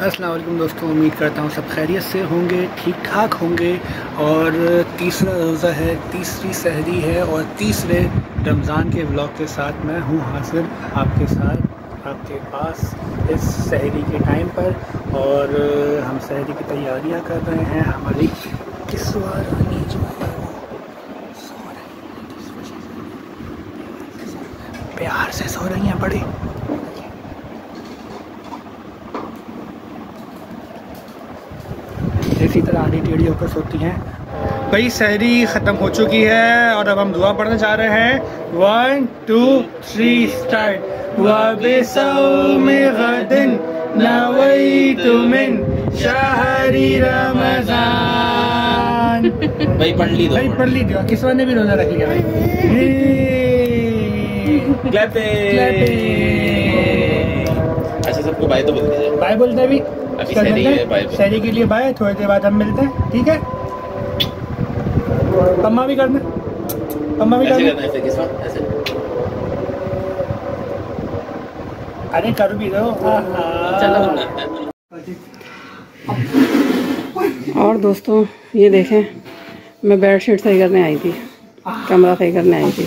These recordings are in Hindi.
वालेकुम दोस्तों, उम्मीद करता हूँ सब खैरियत से होंगे ठीक ठाक होंगे और तीसरा रोज़ा है, तीसरी सहरी है और तीसरे रमज़ान के ब्लॉग के साथ मैं हूँ हासिर आपके साथ, आपके पास इस सहरी के टाइम पर और हम सहरी की तैयारियाँ कर रहे हैं हमारी। किसवा रानी जो है प्यार से सो रही हैं बड़े। इसी तरह आधी टेढ़ी होकर सोती हैं। भाई सहरी ख़त्म हो चुकी है और अब हम दुआ पढ़ने जा रहे हैं। वन टू थ्री स्टार्ट गदिन नवैतु मिन शहरी रमज़ान। भाई पढ़ ली दो। भाई पढ़ ली दिया किसवा ने भी रोजा रख लिया। भाई अच्छा सबको बाय तो बोल दीजिए। बाय बोलते हैं अभी देते हैं। है, बाय। के लिए बाय थोड़ी देर बाद हम मिलते हैं ठीक है? पम्मा भी करना पम्मा भी करना। है अरे कर भी दो। चलो। और दोस्तों ये देखें मैं बेड शीट सही करने आई थी कमरा सही करने आई थी।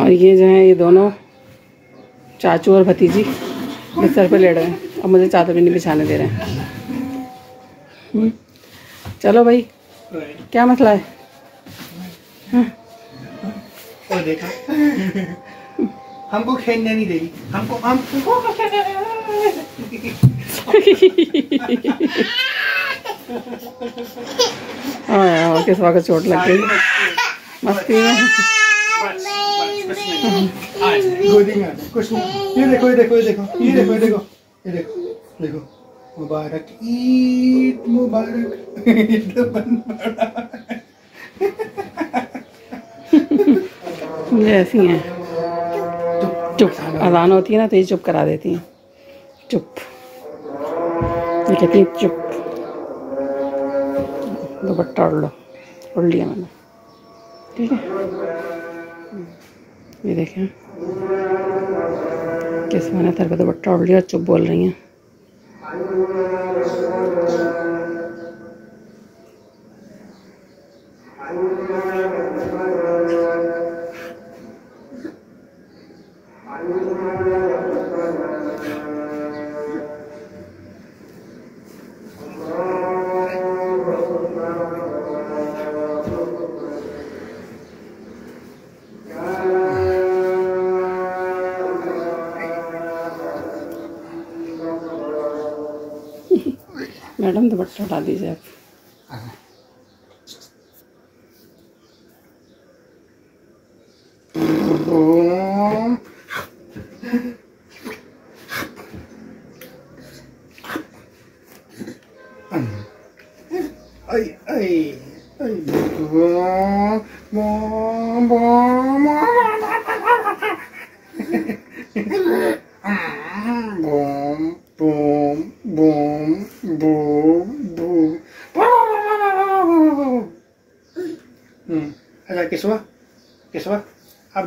और ये जो है ये दोनों चाचू और भतीजी बिस्तर पे लेट रहे हैं अब मुझे चादर भी नहीं बिछाने दे रहे हैं हम्म, चलो भाई क्या मसला है देखा हमको खेलने नहीं देगी हमको हमको हाँ किस वक्त चोट लग गई मस्ती में गोदी में कुछ नहीं ये देखो ये देखो ये देखो ये देखो ये देखो ये देखो देखो, मुबारक, ईद मुबारक। ईद बन पड़ा ऐसी हैं। चुप अजान होती है ना तो ये चुप करा देती हैं। चुप। ये कहती हैं, चुप। दुपट्टा उड़ लो। उड़ लिया मैंने। ठीक है? ये देखें। किस मैंने तेरे को दुपट्टा उड़ लिया चुप बोल रही हैं। मैडम दुपट्टा हटा दीजिए आप ay, ay, ay, mama, mama, mama, mama,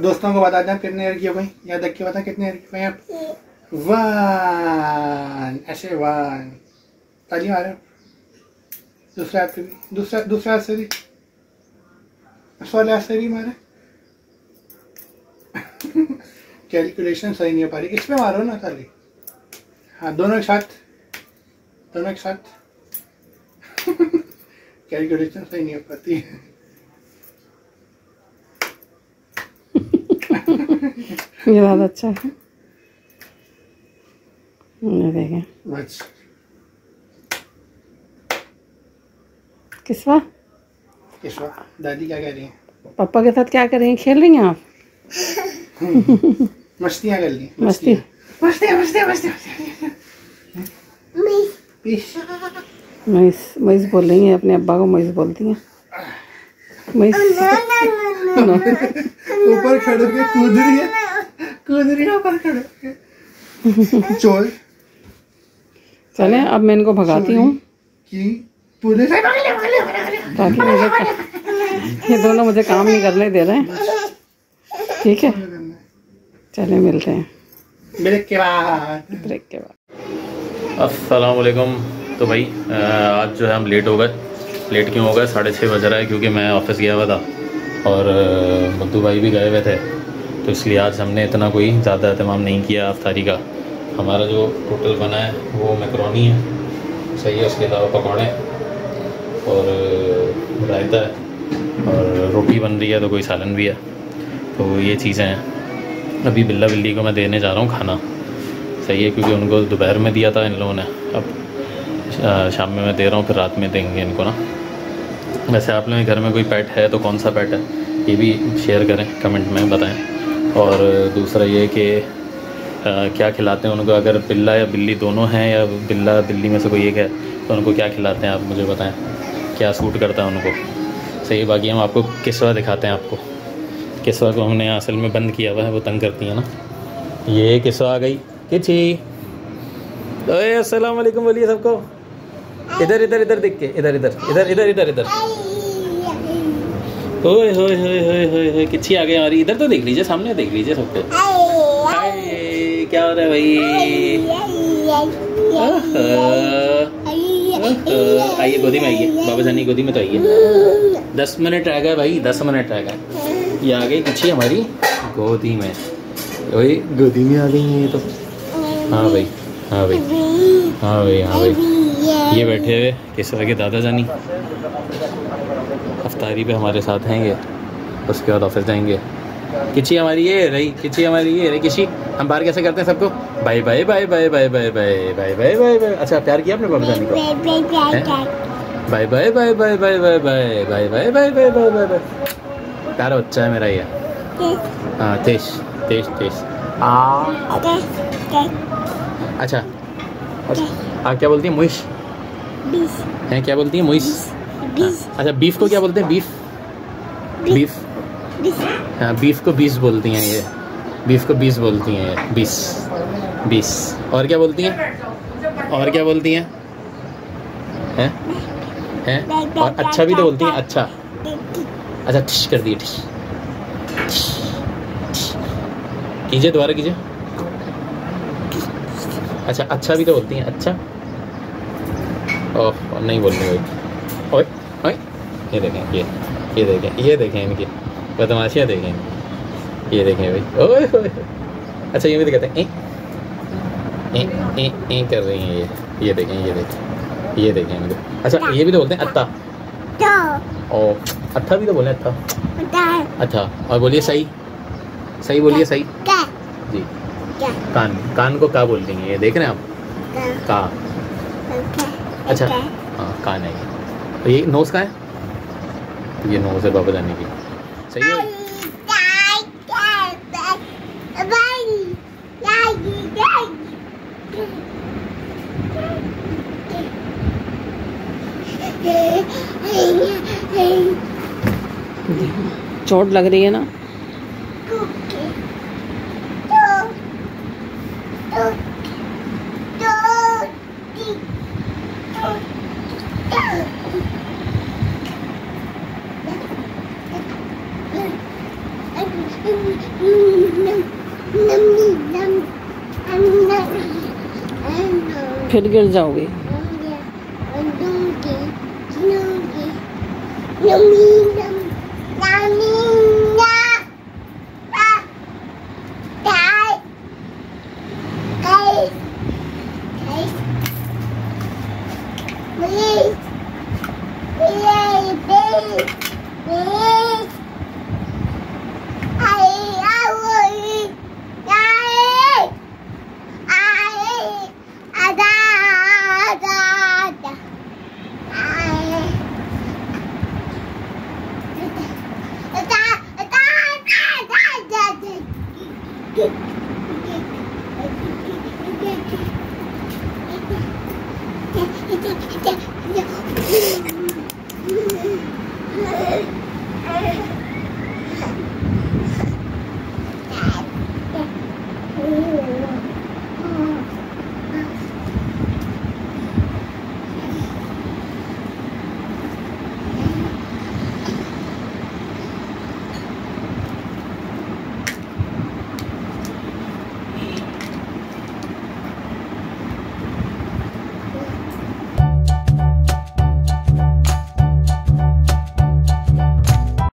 दोस्तों को बता दें कितने ईयर की हो गई। याद रख के बता कितने ईयर की हो गई। आप वन ऐसे वन ताली मारे दूसरा हाथ से भी। दूसरा दूसरा हाथ से भी। वाले हाथ से भी मारे। कैलकुलेशन सही नहीं हो पा रही। इस पे मारो ना ताली हाँ दोनों एक साथ। दोनों एक साथ। कैलकुलेशन सही नहीं हो पाती। ये ज़्यादा अच्छा है। ये देखें। किसवा? किसवा? दादी क्या कह रही हैं? पापा के साथ क्या कर रही हैं? खेल रही हैं आप? मस्तियाँ कर ली मस्ती। मस्तियाँ। मस्तियाँ पीस। महिस। महिस बोल रही हैं अपने अब्बा को महिस बोलती हैं। महिस। ऊपर खड़े के कूद रही है। कूद रही खड़े चोर चलें अब मैं इनको भगाती हूँ। की पूरे से भाग ले, भाग ले, भाग ले। ताकि मुझे ये दोनों मुझे काम नहीं करने दे रहे। हैं ठीक है। चले मिलते हैं। ब्रेक के बाद। ब्रेक के बाद। असलकुम तो भाई आज जो है हम लेट हो गए। लेट क्यों हो गए? साढ़े छः बज रहा है क्योंकि मैं ऑफ़िस गया हुआ था। और मद्दू भाई भी गए हुए थे। तो इसलिए आज हमने इतना कोई ज़्यादा अहतमाम नहीं किया अफ्तारी का। हमारा जो टोटल बना है, वो मैक्रोनी है, सही है, उसके अलावा पकौड़े और रायता है और रोटी बन रही है तो कोई सालन भी है। तो ये चीज़ें हैं। अभी बिल्ला बिल्ली को मैं देने जा रहा हूँ खाना। सही है, क्योंकि उनको दोपहर में दिया था इन लोगों ने। अब शाम में मैं दे रहा हूँ, फिर रात में देंगे इनको ना। वैसे आप लोगों के घर में कोई पेट है तो कौन सा पेट है? ये भी शेयर करें कमेंट में बताएँ। और दूसरा ये कि क्या खिलाते हैं उनको? अगर बिल्ला या बिल्ली दोनों हैं या बिल्ला बिल्ली में से कोई एक है तो उनको क्या खिलाते हैं आप मुझे बताएँ? क्या सूट करता है उनको? सही, बाकी हम आपको किसवा दिखाते हैं आपको? किसवा को हमने असल में बंद किया हुआ है, वो तंग करती है ना? ये किसवा आ गई? किची। अस्सलाम वालेकुम, बोलिए सबको। इधर इधर इधर देख के इधर इधर इधर इधर इधर इधर। ओए होए होए होए होए होए किच्छी आ गई हमारी इधर तो देख लीजिए सामने देख लीजिए सबको हाय क्या हो रहा है भाई? आइए गोदी में आइए बाबा जानी गोदी में तो आइए। दस मिनट रह गए भाई दस मिनट रह गए। ये आ गई किच्छी हमारी गोदी में। ओए गोदी में आ गई हैं ये तो। हाँ भाई हाँ भाई हाँ भाई हाँ भाई। ये बैठे हुए किस तरह के दादा जानी। अफ्तारी पे हमारे साथ हैं ये उसके बाद ऑफ़िस जाएँगे किची हमारी ये रही किची हमारी ये रही किसी हम बाहर कैसे करते हैं सबको bye bye bye bye bye bye bye bye bye bye bye अच्छा प्यार किया आपने बाबा जानी को bye bye bye bye bye bye bye bye bye bye bye bye bye bye प्यारा बच्चा है मेरा ये हाँ तेज तेज तेज आ अच्छा अच्छा आप क्या बोलती हैं मुइश हैं क्या बोलती हैं मुइश हाँ, अच्छा बीफ को क्या बोलते हैं? बीफ बीफ हाँ बीफ को बीस बोलती हैं ये। बीफ को बीस बोलती हैं ये। बीस बीस और क्या बोलती हैं? और क्या बोलती हैं? हैं? हैं? और अच्छा भी तो बोलती हैं? अच्छा। अच्छा ठिश कर दिए ठिश। ठिश। कीजिए दोबारा कीजिए। अच्छा अच्छा भी तो बोलती हैं। अच्छा? ओह नहीं बोल रही भाई ओए ओए। ये देखें ये ये देखें ये देखें इनकी बदमाशियाँ देखें इनकी। ये देखें भाई ओए ओए अच्छा ये भी तो कहते हैं ए ए ए ए कर रही हैं ये ये देखें ये देखें ये देखें इनको अच्छा ये भी तो बोलते हैं अत्ता ओ अत्था भी तो बोले अत्था अच्छा और बोलिए सही सही बोलिए सही जी कान कान को का बोलती हैं ये देख रहे हैं आप का अच्छा हाँ कान है ये और ये नोज़ का है? ये नोज़ है बाबा जाने की। सही है? चोट लग रही है ना? फिर गिर जाओगे नमी, नमी, नमी।